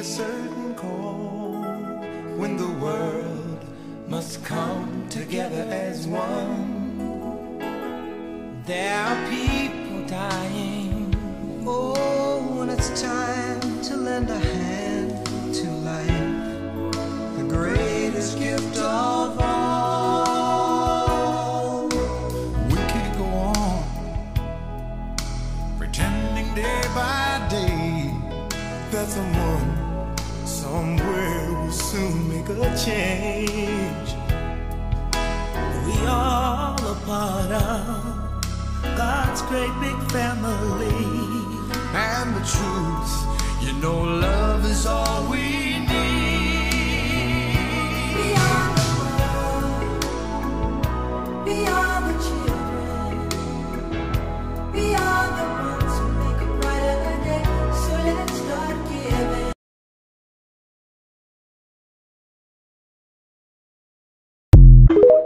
a certain call when the world must come together as one. There are people dying. Oh, when it's time to lend a hand to life, the greatest gift of all. We can't go on pretending day by day that someone a change. We all a part of God's great big family. And the truth, you know, giving.